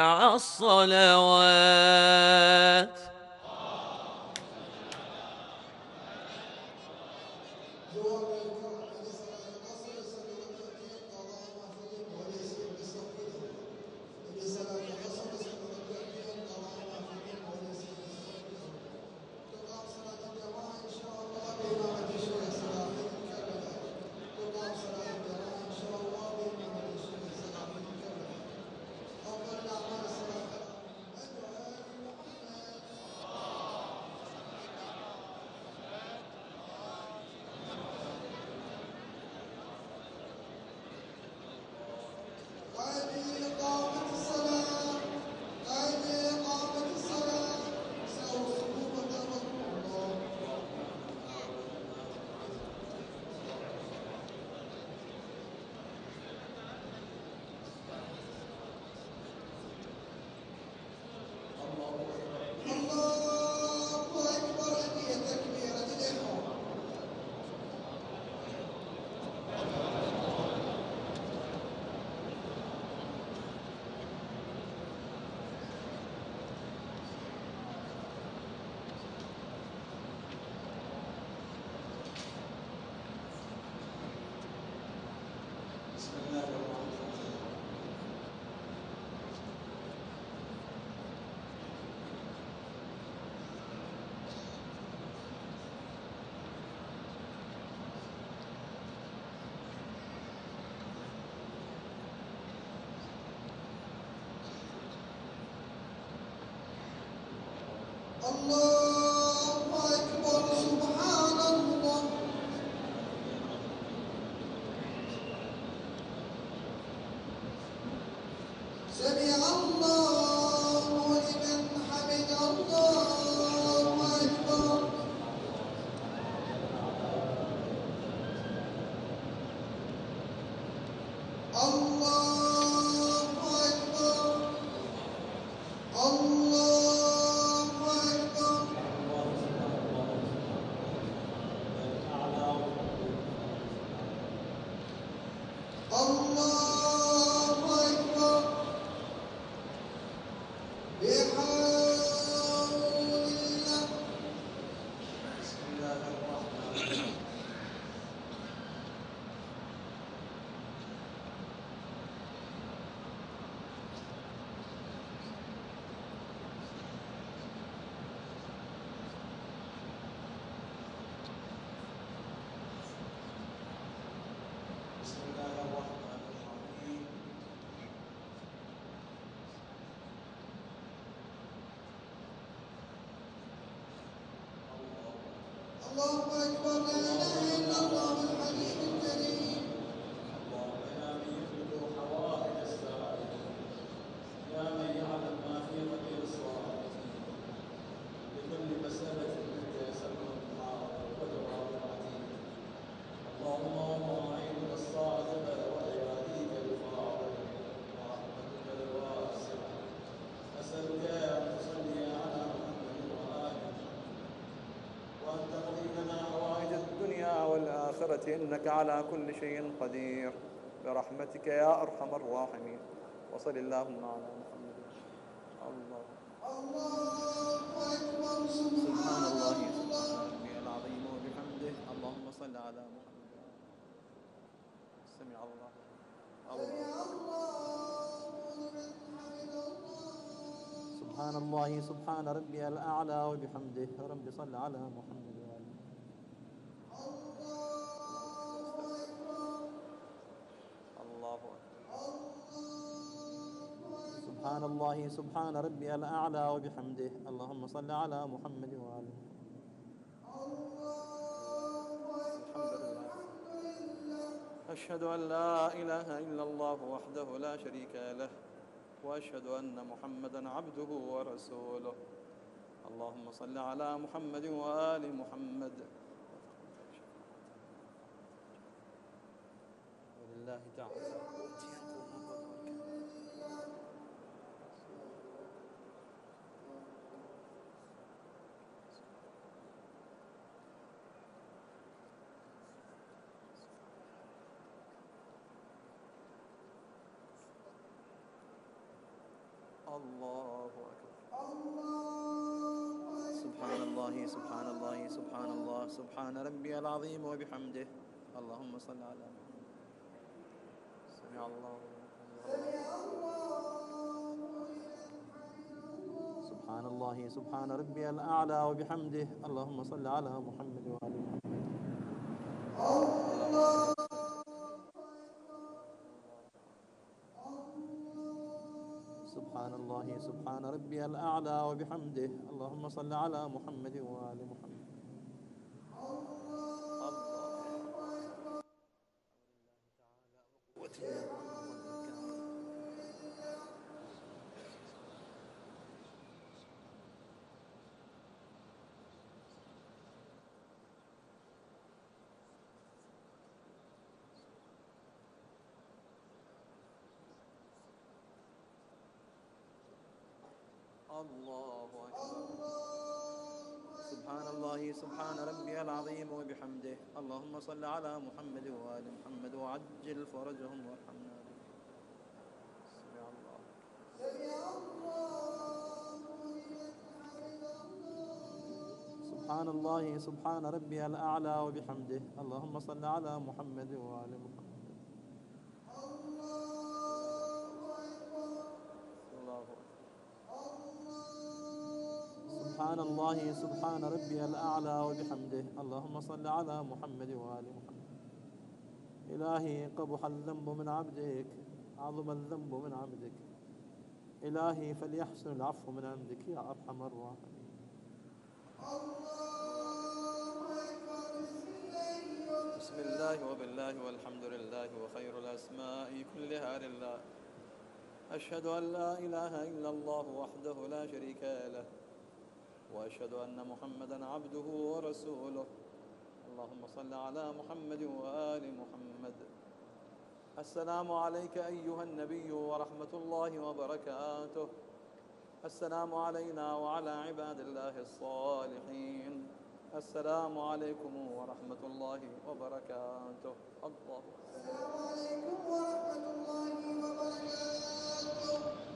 الصلوات الله الله أكبر لا إله إلا الله الحليم الكريم اللهم يا من يخلق حوائج السائلين يا من يعلم ما في قدر الصالحين بكل مسألة منك يسمى الدعاء وجواب العتيق اللهم ومواعيدك الصادقة وعباديك الفاضل ورحمتك الواسعة أسألك أن تصلي على محمد وآله وأن تقضي لنا حوائج الدنيا والآخرة إنك على كل شيء قدير. برحمتك يا أرحم الراحمين. وصل اللهم على محمد. الله. الله أكبر سبحان الله. الله سبحان ربي العظيم وبحمده. اللهم صل على محمد. سمع الله. سبحان الله. سبحان ربي الأعلى وبحمده. رب صل على محمد. الله أكبر سبحان الله سبحان ربي الأعلى وبحمده. اللهم صل على محمد وآله. لله أشهد أن لا إله إلا الله وحده لا شريك له وأشهد أن محمدا عبده ورسوله. اللهم صل على محمد وآل محمد. ولله تعالى. الله أكبر الله سبحان الله سبحان الله سبحان الله سبحان ربي العظيم وبحمده اللهم صل على محمد سمع الله سبحان الله سبحان ربي الأعلى وبحمده اللهم صل على محمد وآل محمد سبحان الله سبحان ربي الأعلى وبحمده. اللهم صل على محمد وآل محمد. الله أكبر. سبحان الله سبحان ربي العظيم وبحمده. اللهم صل على محمد وآل محمد وعجل فرجهم وارحمنا. الله. سبحان الله سبحان ربي الأعلى وبحمده. اللهم صل على محمد وآل محمد. الله سبحان الله سبحان ربي الأعلى وبحمده. اللهم صل على محمد وآل محمد. إلهي قبح الذنب من عبدك عظم الذنب من عبدك. إلهي فليحسن العفو من عندك يا أرحم الراحمين. بسم الله وبالله والحمد لله وخير الأسماء كلها لله. أشهد أن لا إله إلا الله وحده لا شريك له. وأشهد أن محمدا عبده ورسوله. اللهم صل على محمد وآل محمد. السلام عليك أيها النبي ورحمة الله وبركاته. السلام علينا وعلى عباد الله الصالحين. السلام عليكم ورحمة الله وبركاته. الله. السلام عليكم ورحمة الله وبركاته.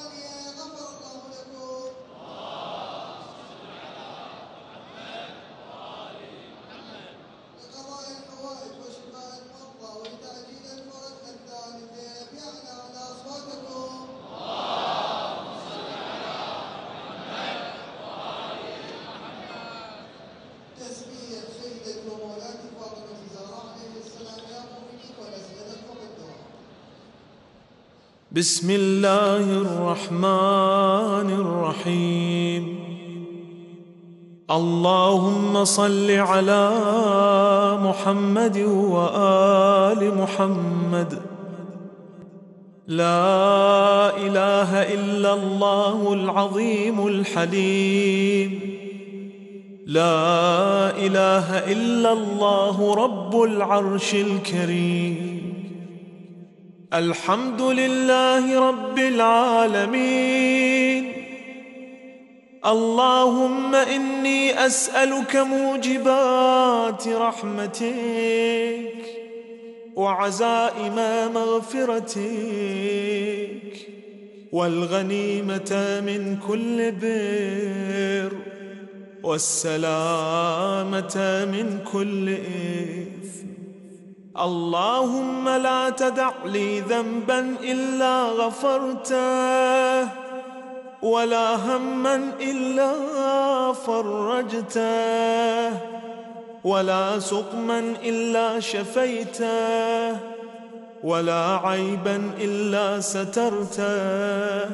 بسم الله الرحمن الرحيم. اللهم صل على محمد وآل محمد. لا إله إلا الله العظيم الحليم. لا إله إلا الله رب العرش الكريم. الحمد لله رب العالمين. اللهم إني أسألك موجبات رحمتك وعزائم مغفرتك والغنيمة من كل بر والسلامة من كل إثم اللهم لا تدع لي ذنبا إلا غفرته ولا هما إلا فرجته ولا سقما إلا شفيته ولا عيبا إلا سترته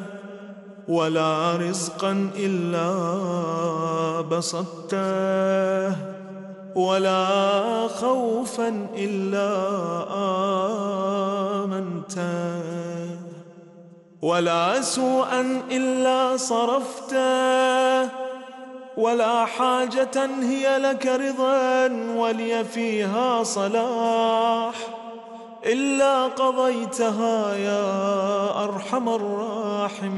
ولا رزقا إلا بسطته. ولا خوفا إلا آمنته ولا سوءا إلا صرفته ولا حاجة هي لك رضا ولي فيها صلاح. إلا قضيتها يا أرحم الراحمين.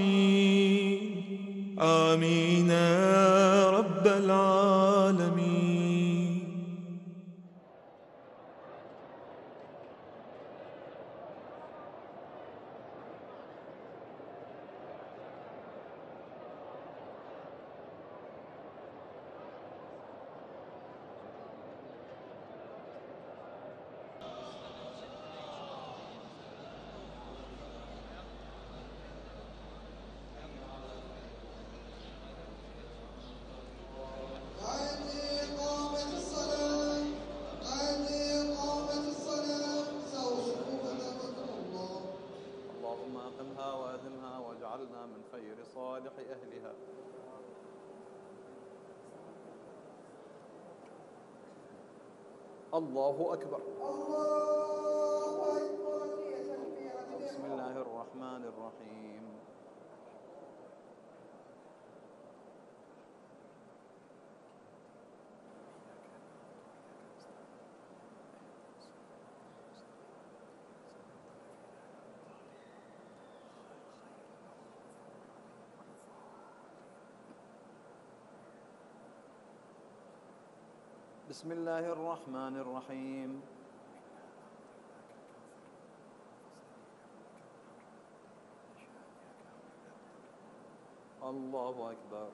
آمين يا رب العالمين. الله أكبر. الله أكبر في تكبيرة بسم الله الرحمن الرحيم بسم الله الرحمن الرحيم. الله أكبر.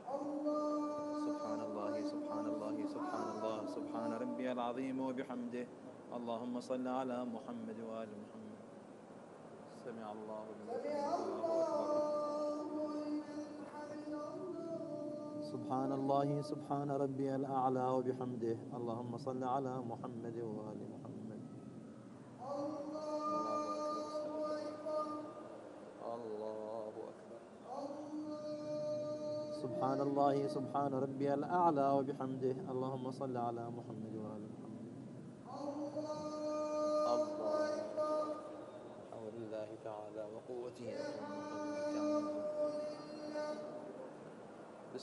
سبحان الله سبحان الله سبحان الله سبحان ربي العظيم وبحمده. اللهم صل على محمد وآل محمد. سمع الله لمن حمده. الله سبحان الله سبحان ربي الأعلى وبحمده. اللهم صل على محمد وآل محمد. الله أكبر. سبحان الله سبحان ربي الأعلى وبحمده. اللهم صل على محمد وآل محمد. الله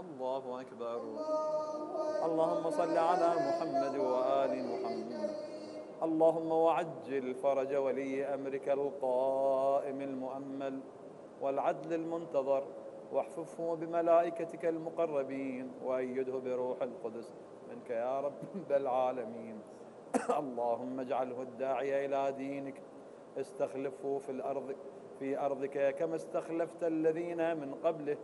الله أكبر. اللهم صل على محمد وآل محمد. اللهم وعجل فرج ولي أمرك القائم المؤمل والعدل المنتظر. واحفظه بملائكتك المقربين وأيده بروح القدس منك يا رب العالمين. اللهم اجعله الداعي إلى دينك. استخلفه في الأرض في أرضك كما استخلفت الذين من قبله.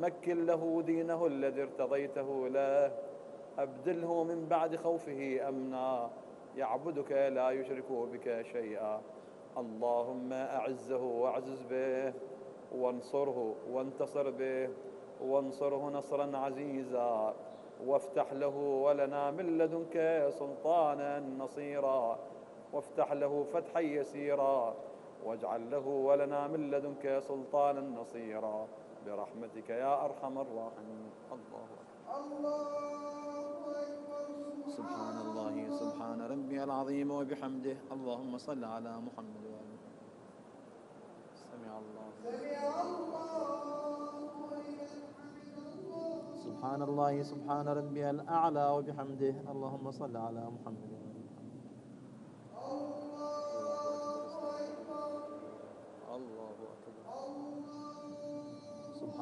مكن له دينه الذي ارتضيته له أبدله من بعد خوفه أمنا. يعبدك لا يشرك بك شيئا. اللهم أعزه وأعزز به وانصره وانتصر به وانصره نصرا عزيزا. وافتح له ولنا من لدنك سلطانا نصيرا. وافتح له فتحا يسيرا. واجعل له ولنا من لدنك سلطانا نصيرا. برحمتك يا أرحم الراحمين. الله أكبر. سبحان الله سبحان ربي العظيم وبحمده. اللهم صل على محمد وآل محمد. سمع الله. سبحان الله سبحان ربي الأعلى وبحمده. اللهم صل على محمد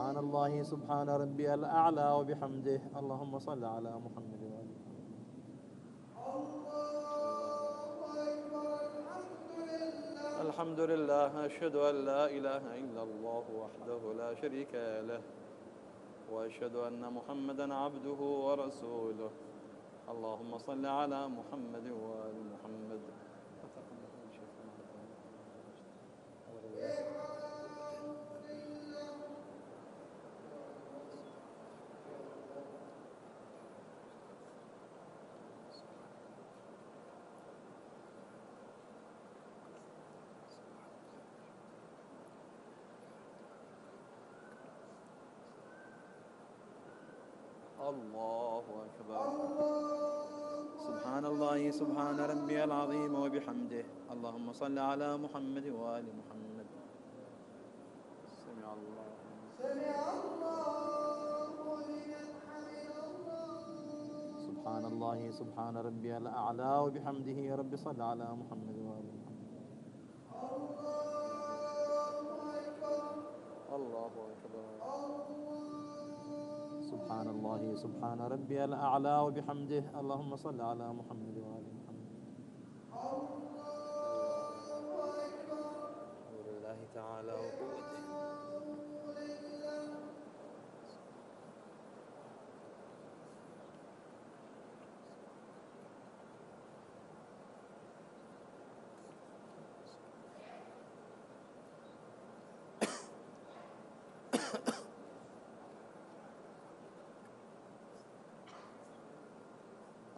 سبحان الله سبحان ربي الأعلى وبحمده. اللهم صل على محمد وآل محمد. الحمد لله أشهد أن لا إله إلا الله وحده لا شريك له وأشهد أن محمدا عبده ورسوله. اللهم صل على محمد وآل محمد. الله أكبر. سبحان الله سبحان ربي العظيم وبحمده. اللهم صل على محمد وآل محمد. سمع الله. سمع الله لمن سبحان الله سبحان ربي الأعلى وبحمده يا رب صل على محمد. سبحان ربي الأعلى وبحمده. اللهم صل على محمد وآل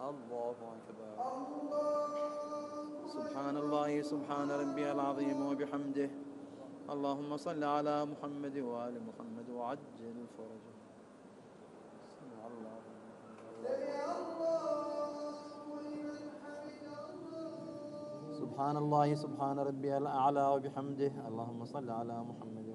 الله أكبر. سبحان الله سبحان ربي العظيم وبحمده. اللهم صل على محمد وآل محمد وعجل فرجه. سمع الله. سبحان الله سبحان ربي الأعلى وبحمده. اللهم صل على محمد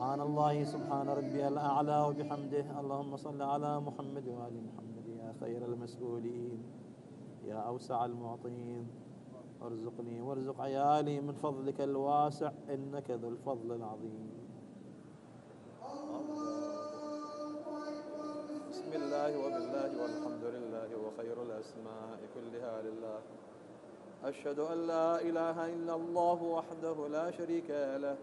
سبحان الله سبحان ربي الأعلى وبحمده. اللهم صل على محمد وآل محمد يا خير المسؤولين يا أوسع المعطين. ارزقني وارزق عيالي من فضلك الواسع إنك ذو الفضل العظيم. بسم الله وبالله والحمد لله وخير الأسماء كلها لله. أشهد أن لا إله إلا الله وحده لا شريك له.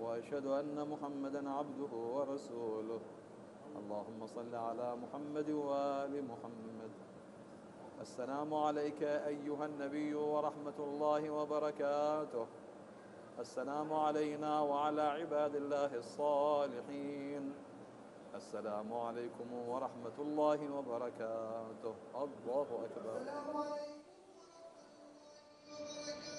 وأشهد أن محمدا عبده ورسوله. اللهم صل على محمد وآل محمد. السلام عليك أيها النبي ورحمة الله وبركاته. السلام علينا وعلى عباد الله الصالحين. السلام عليكم ورحمة الله وبركاته. الله أكبر. بسم الله الرحمن الرحيم إن